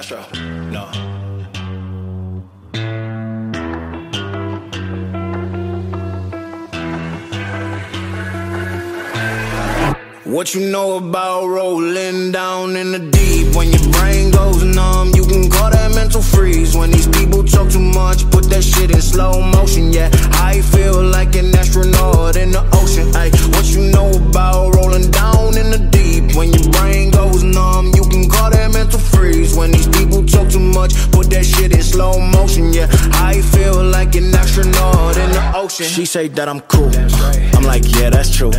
No. What you know about rolling down in the deep? When your brain goes numb, you can call that mental freeze. When these people talk too much, put that shit in slow motion. Yeah, I feel like an astronaut in the ocean. Ay, what you know about rolling down in the deep? When your brain goes numb, you can call that mental freeze. When these people talk too much, put that shit in slow motion. Yeah, I feel like an astronaut in the ocean. She say that I'm cool. I'm like, yeah, that's true.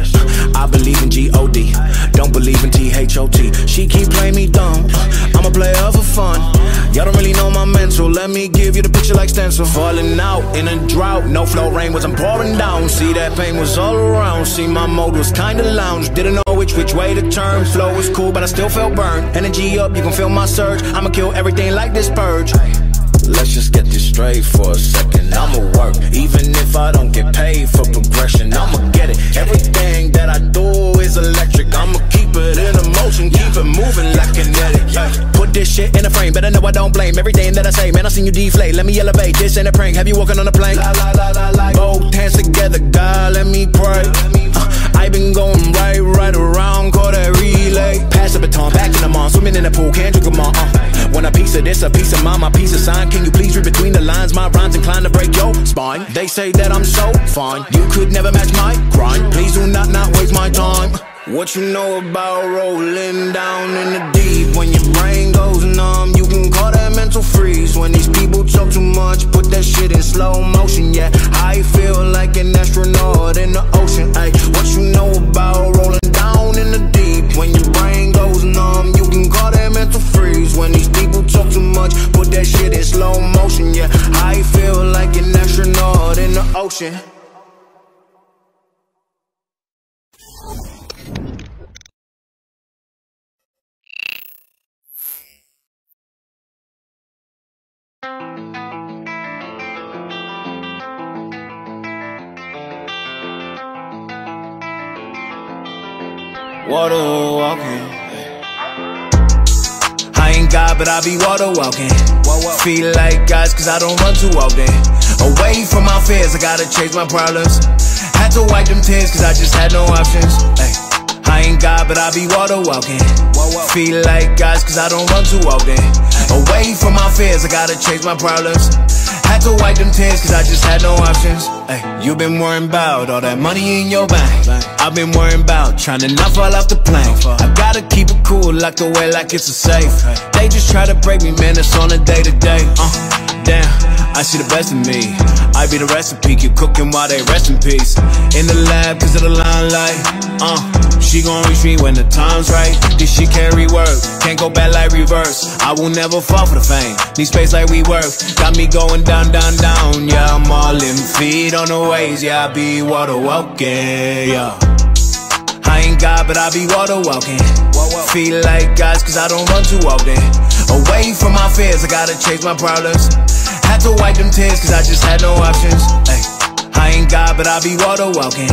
I believe in G-O-D. Don't believe in T-H-O-T. She keep playing me dumb. I'm a player for fun. Y'all don't really know my mental. Let me give you the picture like stencil. Falling out in a drought. No flow rain wasn't pouring down. See that pain was all around. See my mode was kinda lounge. Didn't know which which way to turn. Flow was cool, but I still felt burned. Energy up, you can feel my surge. I'ma kill everything like this purge. Let's just get this straight for a second. I'ma work, even if I don't get paid for progression. I'ma get it. Everything that I do is electric. I'ma keep it in the motion, keep it moving like kinetic. Put this shit in a frame, better know I don't blame everything that I say. Man, I seen you deflate. Let me elevate. This ain't a prank. Have you walking on a plane? La, la, la, la, la. Both hands together, God, let me pray. Uh, I been going right, right around, call that relay. Pass the baton, back in the mall, swimming in the pool, can't drink them all. Uh. Want a piece of this, a piece of mine, my piece of sign. Can you please read between the lines? My rhymes inclined to break your spine. They say that I'm so fine, you could never match my grind. Please do not not waste my time. What you know about rolling down in the deep? When your brain goes numb, you can call that mental freeze. When these people talk too much, put that shit in slow motion. Yeah, I feel like an astronaut in the ocean. Ay, what you know about rolling down in the deep? When your brain goes numb, you can call that mental freeze. When these people talk too much, put that shit in slow motion. Yeah, I feel like an astronaut in the ocean. Water walking. I ain't God, but I be water walking. Feel like guys, cause I don't run too often. Away from my fears, I gotta chase my problems. Had to wipe them tears, cause I just had no options. Ay. I ain't God, but I be water walking. Feel like guys, cause I don't run too often. Away from my fears, I gotta chase my problems. Had to wipe them tears cause I just had no options. Ay, you been worrying about all that money in your bank. I've been worrying about trying to not fall off the plane. I gotta keep it cool, locked away like it's a safe. They just try to break me, man, it's on a day to day. Uh, damn, I see the best in me. I be the recipe, keep cooking while they rest in peace. In the lab, cause of the limelight. Uh, she gon' reach me when the time's right. This shit carry work, can't go back like reverse. I will never fall for the fame. Need space like we work. Got me going down, down, down. Yeah, I'm all in feet on the waves. Yeah, I be water walking. Yeah. I ain't God, but I be water walking. Feel like guys, cause I don't run too often. Away from my fears, I gotta chase my problems. Had to wipe them tears, cause I just had no options. Ay. I ain't God, but I be water walking.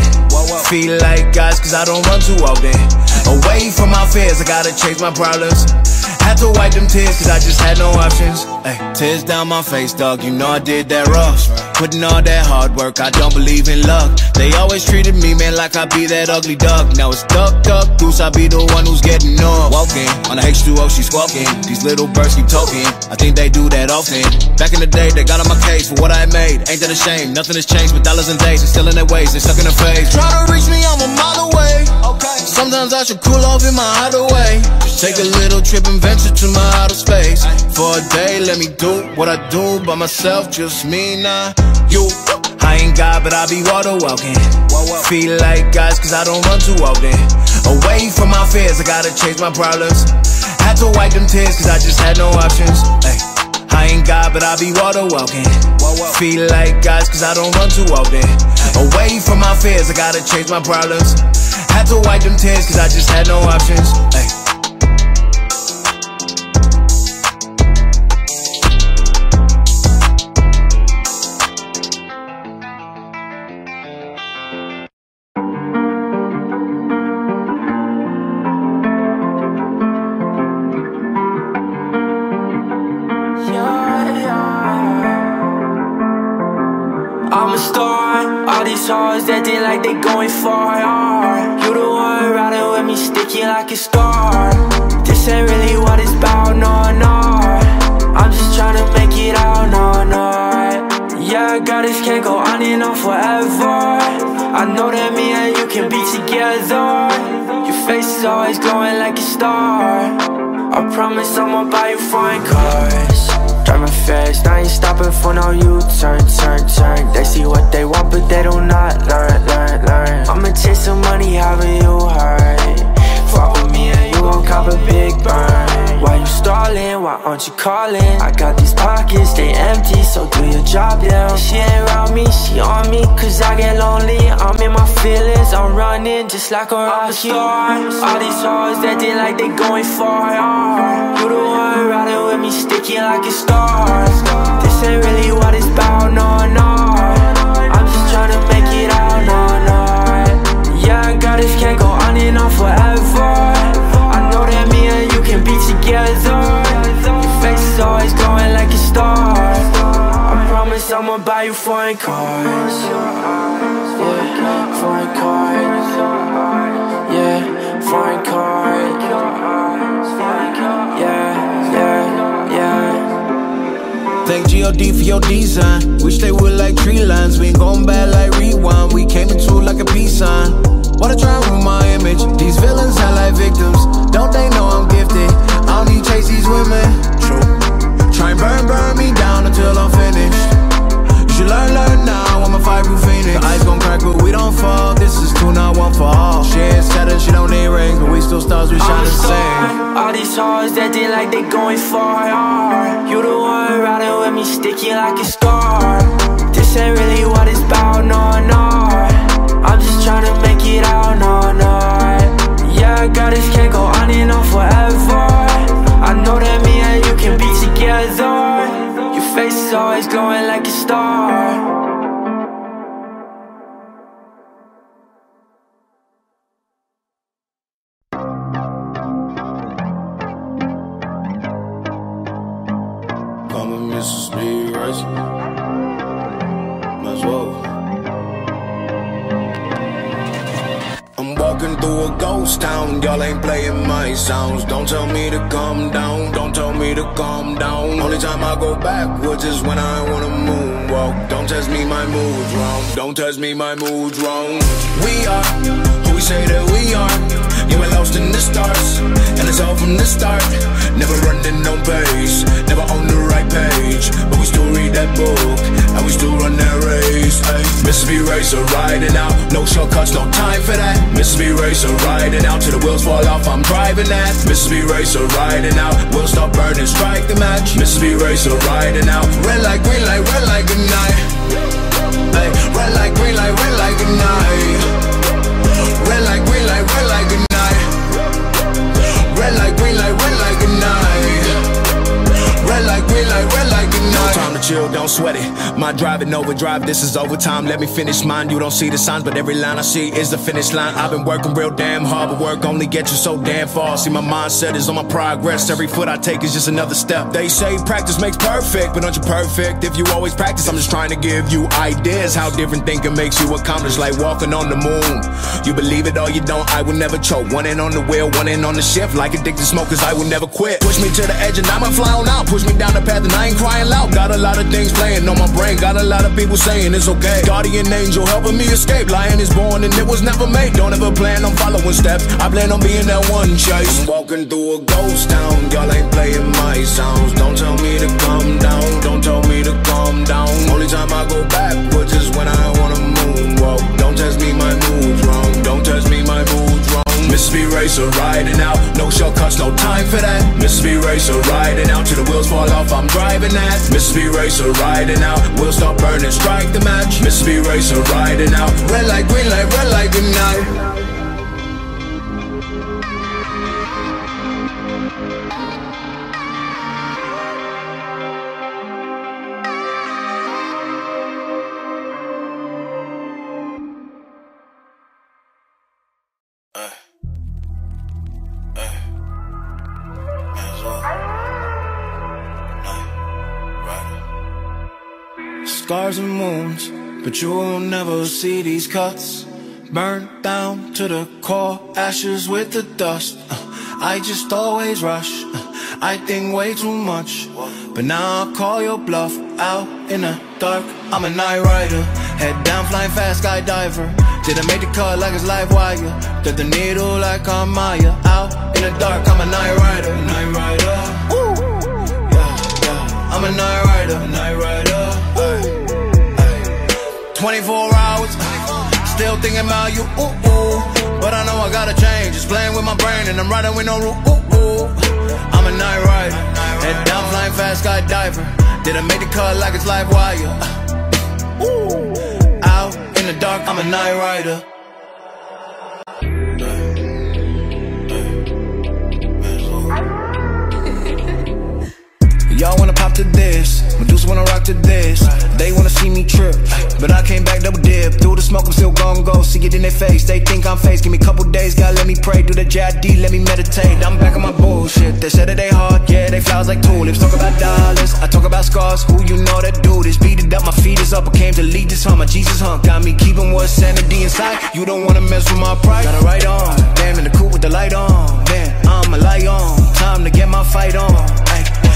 Feel like guys, cause I don't run too often. Away from my fears, I gotta chase my problems. Had to wipe them tears, cause I just had no options. Ay, tears down my face, dog, you know I did that rough. Putting all that hard work, I don't believe in luck. They always treated me, man, like I be that ugly duck. Now it's duck, duck, goose, I be the one who's getting up. Walking on the H2O, she squawking. These little birds keep talking, I think they do that often. Back in the day, they got on my case for what I made. Ain't that a shame? Nothing has changed, but dollars and days, They're still in their ways, they're stuck in their face. Try to reach me, I'm a mile away. Okay. Sometimes I should cool off in my hideaway. Just take a little trip and venture to my outer space. For a day, let me do what I do by myself, just me, not you. I ain't God, but I be water walking. Feel like guys, cause I don't run too often. Away from my fears, I gotta chase my problems. Had to wipe them tears, cause I just had no options. Ay. I ain't God, but I be water walking. Feel like guys, cause I don't run too often. Away from my fears, I gotta chase my problems. Had to wipe them tears, cause I just had no options. Ay. Me, sticky like a scar This ain't really what it's about, no, no. I'm just trying to make it out, no, no. Yeah, girl, this can't go on and on forever. I know that me and you can be together. Your face is always glowing like a star. I promise I'ma buy you fine cars. Driving fast, I ain't stopping for no U-turn, turn, turn. They see what they want, but they do not learn, learn, learn. I'ma chase some money, haven't you heard? Fuck with me and you gon' cop a big burn Why you stalling? Why aren't you calling? I got these pockets, they empty, so do your job, yeah She ain't around me, she on me, cause I get lonely I'm in my feelings, I'm running just like a rock star All these hoes that they like they going far. You the one riding with me, sticky like a star Design. Wish they would like tree lines. We ain't going bad like rewind. We came into like a peace sign. Wanna try and ruin my image. These villains are like victims. Don't they know I'm gifted? I don't need chase these women. True. Try and burn, burn me down until I'm finished. You should learn, learn now. I'm a fireproof phoenix. The ice gon' crack, but we don't fall. This is two, not one for all. She ain't scatter, she don't need rings, but we still stars. We shine the same. All these hoes that they like they going far, like a sounds. Don't tell me to calm down, don't tell me to calm down. Only time I go backwards is when I wanna moonwalk. Don't test me, my mood's wrong. Don't test me, my mood's wrong. We are who we say that we are. You were lost in the stars, and it's all from the start. Never running no pace, never on the right page. But we still read that book, and we still run that race. Ay. Mississippi Racer riding out, no shortcuts, no time for that. Mississippi Racer riding out till the wheels fall off. I'm driving that. Mississippi Racer riding out, we'll stop burning, strike the match. Mississippi Racer riding out, red light, green light, red light, good night. Red light, green light, red light, good night. Red light, green light, red light, good red like good night. Red like, green light, red light, chill, don't sweat it. My driving overdrive, this is overtime. Let me finish mine. You don't see the signs, but every line I see is the finish line. I've been working real damn hard, but work only gets you so damn far. See, my mindset is on my progress. Every foot I take is just another step. They say practice makes perfect, but aren't you perfect if you always practice? I'm just trying to give you ideas how different thinking makes you accomplish, like walking on the moon. You believe it or you don't, I will never choke. One in on the wheel, one in on the shift, like addicted smokers, I will never quit. Push me to the edge and I'ma fly on out. Push me down the path and I ain't crying loud. Got a lot of things playing on my brain, got a lot of people saying it's okay. Guardian angel helping me escape. Lion is born and it was never made. Don't ever plan on following steps. I plan on being that one chase. I'm walking through a ghost town, y'all ain't playing my sounds. Don't tell me to calm down, don't tell me to calm down. Only time I go backwards is when I wanna moonwalk. Don't test me, my mood's wrong. Mississippi Racer riding out, no shortcuts, no time for that. Mississippi Racer riding out till the wheels fall off. I'm driving that. Mississippi Racer riding out, we'll stop burning, strike the match. Mississippi Racer riding out, red light, green light, red light, good night. Scars and wounds, But you will never see these cuts Burned down to the core Ashes with the dust. Uh, I just always rush. Uh, I think way too much But now I call your bluff Out in the dark. I'm a night rider Head down flying fast skydiver. Didn't make the cut like it's live wire. Got the needle like I'm Maya Out in the dark I'm a night rider. Night rider. Ooh. Yeah, yeah. I'm a night rider. Night rider. 24 hours Still thinking about you ooh, ooh. But I know I gotta change Just playing with my brain And I'm riding with no rule ooh, ooh. I'm a night rider Head down flying fast skydiver Didn't make the cut like it's live wire Ooh. Out in the dark, I'm a night rider. Y'all wanna to this, Medusa wanna rock to this. They wanna see me trip, but I came back double dip. Through the smoke, I'm still gon' go. See it in their face, they think I'm face. Give me a couple days, God let me pray. Do the JD, let me meditate. I'm back on my bullshit. They said that they hard, yeah, they flowers like tulips. Talk about dollars, I talk about scars. Who you know that do this? Beat it up, my feet is up. I came to lead this hum. My Jesus hunk got me keeping what's sanity inside. You don't wanna mess with my pride. Got a right on, damn in the coupe with the light on. Man, I'm a light on. Time to get my fight on.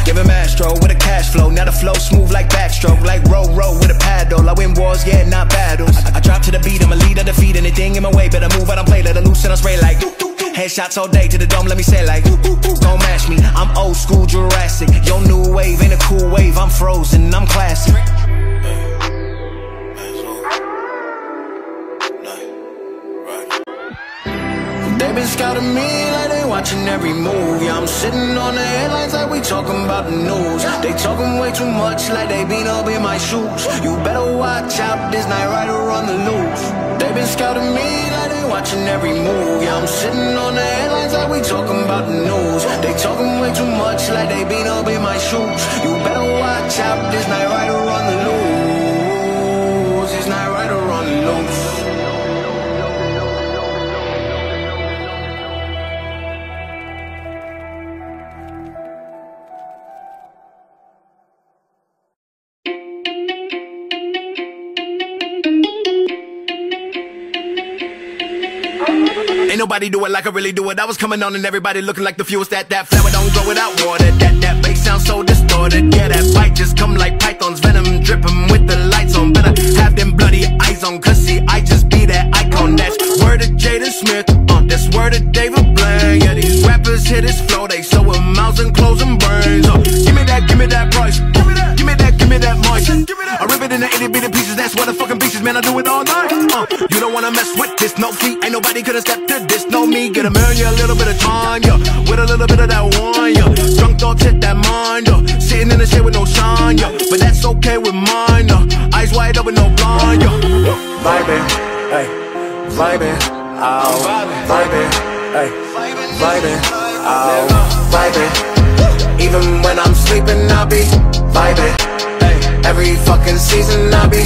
Give him Astro with a cash flow. Now the flow smooth like backstroke. Like row, row with a paddle. I win wars, yeah, not battles. I, I drop to the beat, I'm a leader, defeat anything in my way. Better move, I don't play, let it loose and I spray like. Doo, doo, doo. Headshots all day to the dome, let me say like. Don't match me, I'm old school Jurassic. Your new wave ain't a cool wave, I'm frozen, I'm classic. They been scouting me like they watching every move. Yeah, I'm sitting on the headlines like we talking about the news. They talking way too much like they been up in my shoes. You better watch out, this night rider on the loose. They been scouting me like they watching every move. Yeah, I'm sitting on the headlines like we talking about the news. They talking way too much like they been up in my shoes. You better watch out, this night rider on the loose. Nobody do it like I really do it. I was coming on and everybody looking like the fewest. That that flower don't grow without water. That that bass sound so distorted. Yeah, that bite just come like pythons, venom dripping with the lights on. Better have them bloody eyes on, cause see, I just be that icon. That's word of Jada Smith, uh, that's word of David Blaine. Yeah, these rappers hit this flow, they so with mouths and clothes and brains. Uh, give me that, give me that price. Give me that, give me that, give moist. I rip it into itty bitty pieces, that's what the fucking pieces, man. I do it all night. You don't wanna mess with this, no fee. Ain't nobody coulda stepped to this, no me. Get a million, a little bit of time, yeah. With a little bit of that wine, yeah. Drunk thoughts hit that mind, yeah. Sitting in the shade with no shine, yeah. But that's okay with mine, yeah. Eyes wide open, no blind, yeah. Vibing, hey, vibing, ow, vibing, hey, vibing, ow, vibing. Even when I'm sleeping, I be vibing. Every fucking season, I be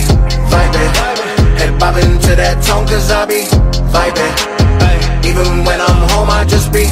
vibing. Head bobbing to that tone, cause I be vibing. Even when I'm home, I just be.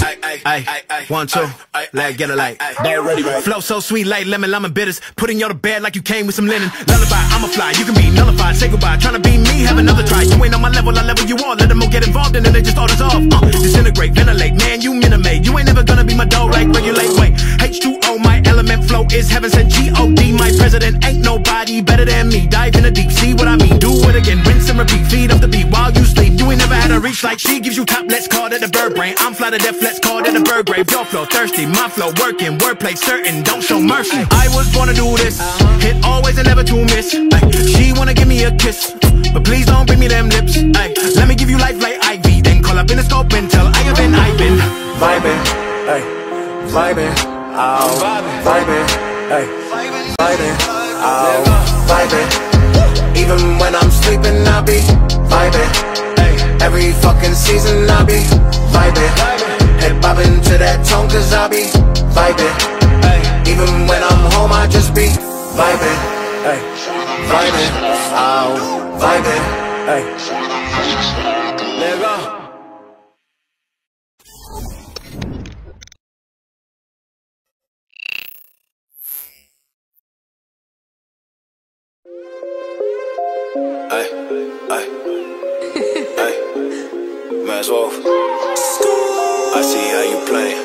Ay, one, two, let get a light. ready, Flow so sweet like lemon, lemon bitters. Putting you to bed like you came with some linen. Lullaby, I'm a fly, you can be nullified. Say goodbye, tryna be me, have another try. You ain't on my level, I level you on. Let them all get involved and then they just all dissolve. Uh, disintegrate, ventilate, man, you minimate. You ain't never gonna be my dough like regulate. Wait, H2O, my element flow is heaven sent. G-O-D, president ain't nobody better than me. Dive in the deep, see what I mean. Do it again, rinse and repeat. Feed up the beat while you sleep. You ain't never had a reach like she gives you top. Let's call it a bird brain. I'm fly to death, let's call it a bird grave. Your flow thirsty, my flow working, wordplay certain, don't show mercy. I was born to do this, uh-huh. hit always and never to miss. Ay, she wanna give me a kiss, but please don't bring me them lips. Ay, let me give you life like IV, then call up in the scope and tell I have been, I've been vibing, ay, vibing, ow, vibing, ay, vibing, ow, vibing. Even when I'm sleeping, I be vibing. Every fucking season, I be vibing. Head bobbing to that tone, cause I be vibing. Even when I'm home, I just be vibing. Ay, vibing, ow, vibing. Hey, Let Masked Wolf. I see how you playing.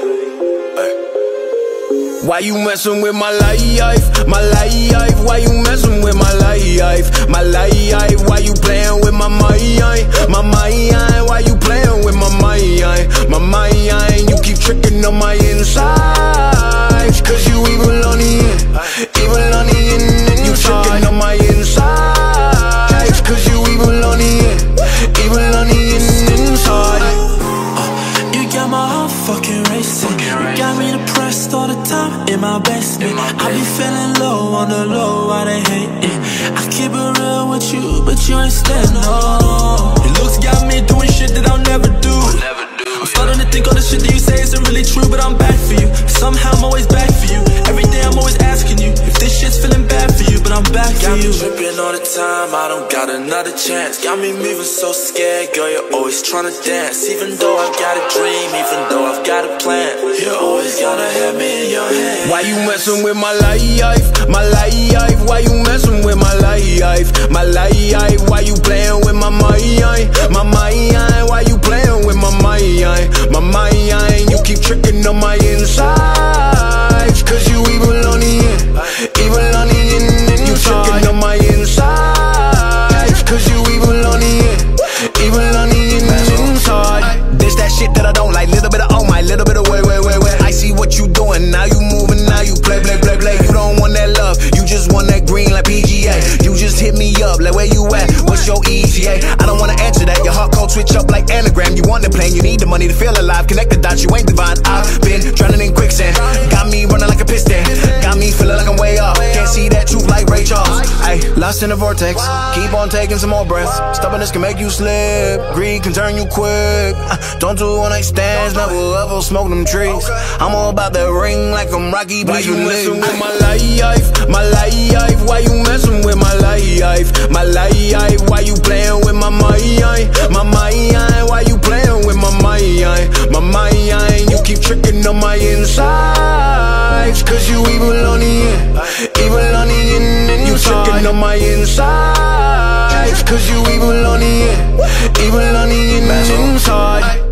Why you messing with my life? My life. Why you messing with my life? My life. Why you playing with my mind? My mind. Why you playing with my mind? My mind. You keep tricking on my insides. Cause you evil on the end. Evil on the end. And you tricking on my insides. On the low, why they hating? I keep it real with you, but you ain't stand no. Your looks got me doing shit that I'll never do. I'm starting to think all the shit that you say isn't really true, but I'm back for you. Somehow I'm always you, but for you. Got me tripping all the time, I don't got another chance. Got me moving so scared, girl, you're always trying to dance. Even though I've got a dream, even though I've got a plan, you're always gotta have me in your hand. Why you messing with my life? My life. Why you messing with my life? My life. Why you playing with my mind? My mind. Why you playing with my mind? My mind. You keep tricking on my insides. Cause you evil on the In the vortex. Keep on taking some more breaths. Stubbornness can make you slip. Greed can turn you quick. Uh, Don't do one night stands, never ever smoke them trees. I'm all about that ring like I'm Rocky. Why you messing with my life? My life. Why you messing with my life? My life. Why you playing with my mind? My mind. Why you playing with my mind? My mind. You keep tricking on my insides. Cause you evil on the end. Evil on my insides. Cause you evil on the end. Evil on the end inside.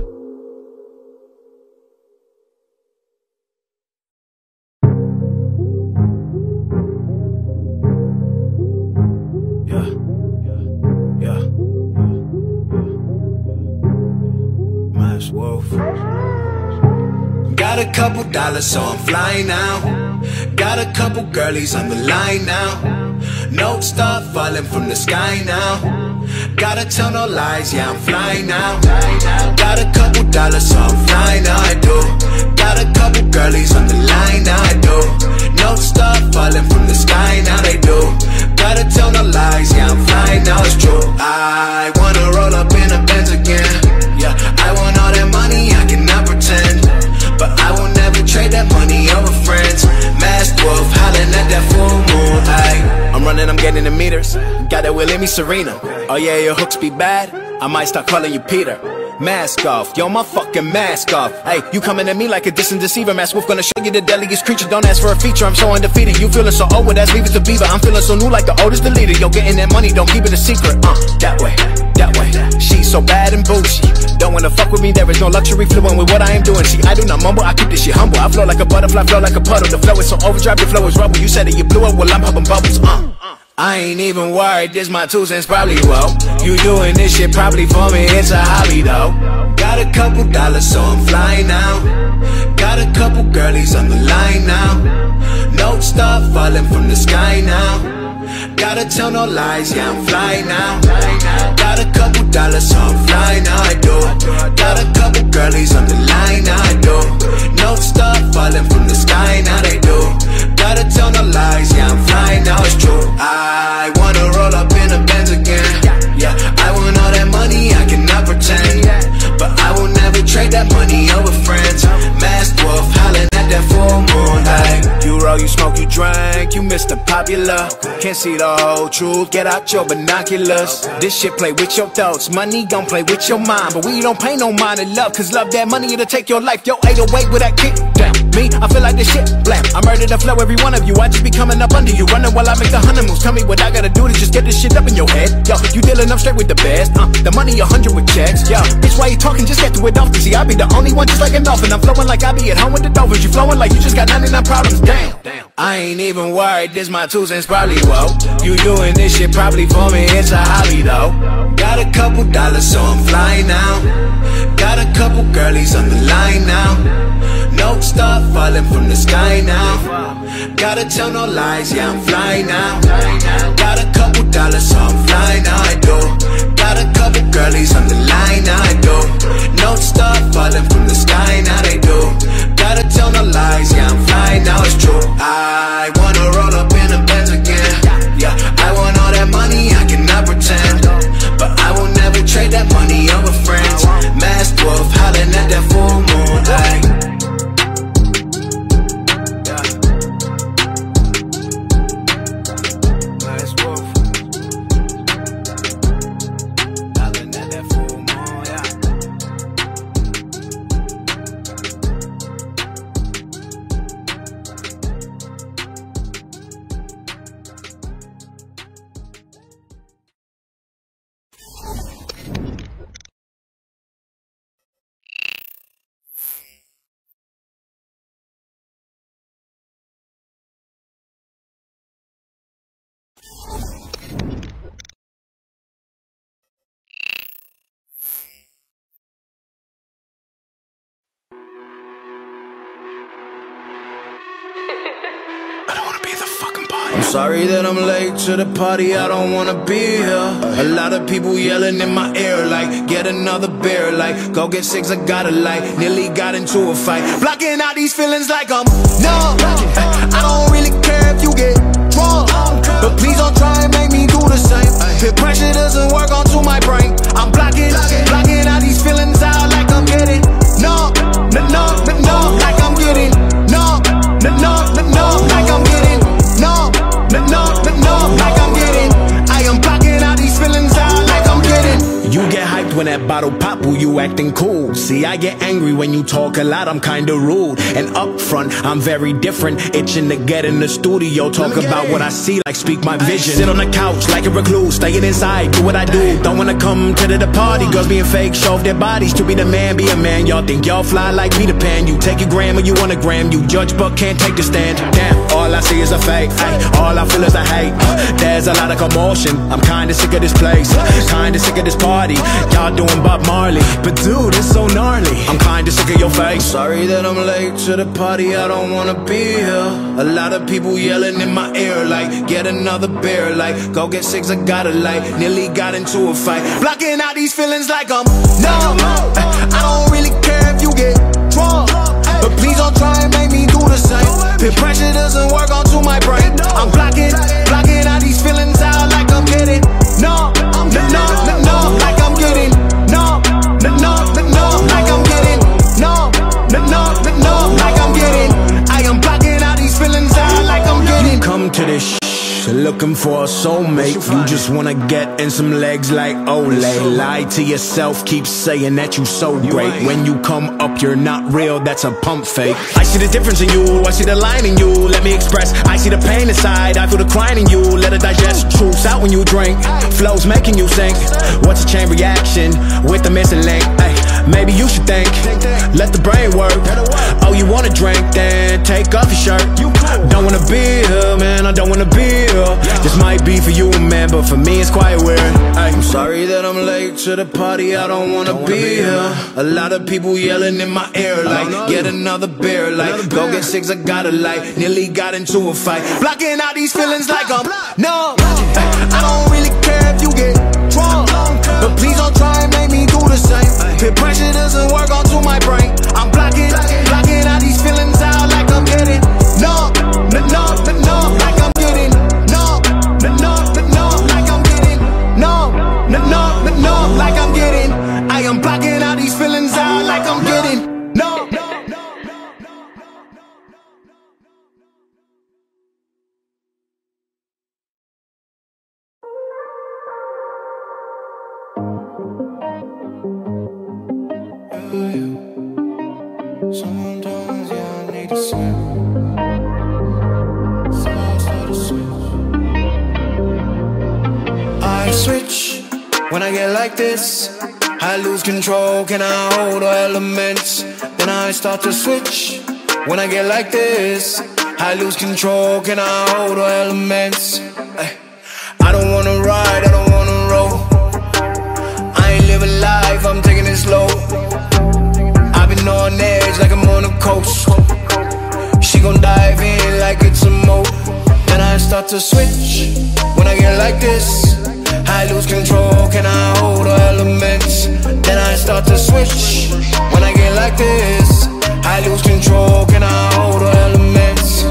Got a couple dollars, so I'm flying now. Got a couple girlies on the line now. Notes start falling from the sky now. Gotta tell no lies, yeah, I'm flying now. Got a couple dollars, so I'm flying now, I do. Got a couple girlies on the line now, I do. Notes meters. Got that Will in me Serena. Oh yeah, your hooks be bad. I might start calling you Peter. Mask off, yo, my fucking mask off. Hey, you coming at me like a distant deceiver. Masked Wolf gonna show you the deadliest creature. Don't ask for a feature, I'm so undefeated. You feeling so old, well, that's it to Beaver. I'm feeling so new like the oldest the leader. Yo, getting that money, don't keep it a secret. Uh, that way, that way. She's so bad and bougie. Don't wanna fuck with me, there is no luxury flowing with what I am doing. See, I do not mumble, I keep this shit humble. I flow like a butterfly, flow like a puddle. The flow is so overdrive, the flow is rubble. You said that you blew up, well, I'm popping bubbles. Uh. I ain't even worried, this my two cents probably well. You doing this shit probably for me, it's a hobby though. Got a couple dollars, so I'm flying now. Got a couple girlies on the line now. Notes start falling from the sky now. Gotta tell no lies, yeah, I'm flying now. Got a couple dollars, so I'm flying now, I do. Got a couple girlies on the line now, I do. Notes start falling from the sky now, they do. Gotta tell no lies, yeah, I'm flying now, it's true. I wanna roll up in a Benz again. Yeah, I want all that money, I cannot pretend. But I will never trade that money over friends. Masked wolf, howling at that full moon. Ay, you smoke, you drink, you Mr. Popular. Can't see the whole truth, get out your binoculars. This shit play with your thoughts, money gon' play with your mind. But we don't pay no mind in love, cause love that money, it'll take your life. Yo, 808 with that kick down. Me, I feel like this shit blam. I murder the flow, every one of you. I just be coming up under you, running while I make the hundred moves. Tell me what I gotta do to just get this shit up in your head. Yo, you dealing up straight with the best. Uh, the money a hundred with checks. Yo, bitch, why you talking? Just get to it often. See, I be the only one just like an dolphin. I'm flowing like I be at home with the dolphins. You flowing like you just got 99 problems. Damn, damn. I ain't even worried. This my two cents probably whoa. You doing this shit probably for me. It's a hobby though. Got a couple dollars, so I'm flying now. Got a couple girlies on the line now. No start falling from the sky now. Gotta tell no lies, yeah, I'm flying now. Got a couple dollars, so I'm flying now. I do. Got a couple girlies on the line now. I do. No start falling from the sky now. They do. Gotta tell no lies, yeah, I'm flying now. It's true. I wanna roll up I'm sorry that I'm late to the party, I don't wanna be here. A lot of people yelling in my ear, like, get another beer, like, go get six, I gotta like, nearly got into a fight. Blocking out these feelings like I'm numb. I don't really care if you get drunk, but please don't try and make me do the same. Peer pressure doesn't work onto my brain. I'm blocking, blocking out these feelings out when that bottle pop, who you acting cool. See, I get angry when you talk a lot, I'm kinda rude. And up front, I'm very different. Itching to get in the studio, talk about what I see, like speak my vision. Sit on the couch like a recluse, staying inside, do what I do. Don't wanna come to the party, girls being fake, show off their bodies. To be the man, be a man. Y'all think y'all fly like Peter Pan. You take a gram or you want a gram, you judge but can't take the stand. Damn, all I see is a fake, ay, all I feel is a hate. There's a lot of commotion, I'm kinda sick of this place, kinda sick of this party. Y'all doing Bob Marley, but dude, it's so gnarly. I'm kinda sick of your face. Sorry that I'm late to the party, I don't wanna be here. A lot of people yelling in my ear, like, get another beer, like, go get six, I gotta light nearly got into a fight. Blocking out these feelings like I'm numb. I don't really care Peer pressure doesn't work onto my brain. I'm blocking, blocking out these feelings out like I'm getting numb, numb, numb, numb, like I'm getting numb, numb, numb, numb, like I'm getting numb, numb, numb, numb, like I'm getting. I am blocking out these feelings out like I'm getting. You come to this. Sh- Looking for a soulmate, you just wanna get in some legs like Olay. Lie to yourself, keep saying that you so great. When you come up, you're not real, that's a pump fake. I see the difference in you, I see the line in you. Let me express, I see the pain inside, I feel the crying in you. Let it digest, truths out when you drink. Flows making you sink What's a chain reaction with the missing link? Ay, maybe you should think, let the brain work. Oh, you wanna drink, then take off your shirt. Don't wanna be here, man, I don't wanna be here. This might be for you, man, but for me it's quite weird. Ay, I'm sorry that I'm late to the party, I don't wanna be here. A lot of people yelling in my ear, like, get another beer, like, go get six, I gotta like, nearly got into a fight. Blocking out these feelings like I'm numb. I don't really care if you get drunk, start to switch when I get like this. I lose control, can I hold all elements? Eh. I don't wanna ride, I don't wanna roll. I ain't living life, I'm taking it slow. I've been on edge like I'm on a coast. She gon' dive in like it's a moat. Then I start to switch when I get like this. I lose control, can I hold all elements? Then I start to switch when I get like this. I lose control, can I hold all elements?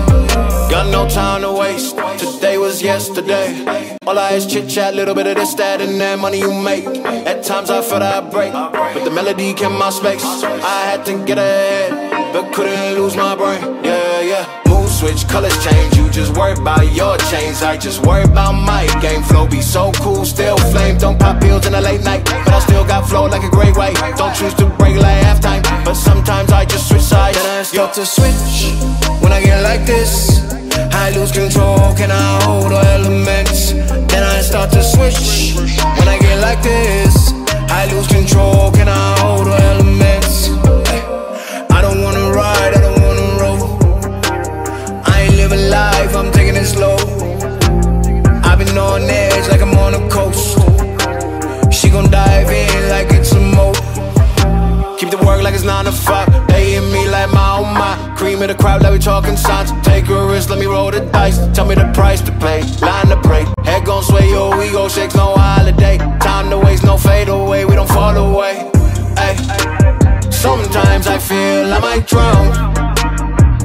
Got no time to waste. Today was yesterday. All I is chit chat, little bit of this, that, and that money you make. At times I felt I break, but the melody kept my space. I had to get ahead, but couldn't lose my brain. Yeah, yeah. Switch, colors change. You just worry about your chains. I just worry about my game. Flow be so cool, still flame. Don't pop pills in the late night, but I still got flow like a great white. Don't choose to break like halftime, but sometimes I just switch sides. Then I start to switch when I get like this. I lose control, can I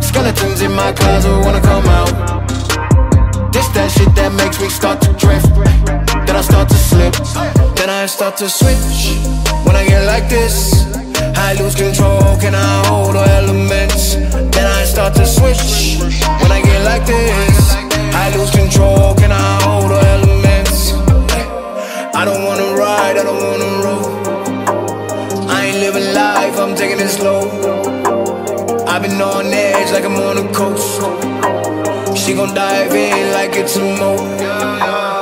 Skeletons in my closet wanna come out. This that shit that makes me start to drift. Then I start to slip. Then I start to switch. When I get like this, I lose control. Can I hold all elements? Then I start to switch. When I get like this, I lose control. Can I hold all elements? I don't wanna ride, I don't wanna roll. I ain't living life, I'm taking it slow. I've been on edge like I'm on a coast. She gon' dive in like it's a moat.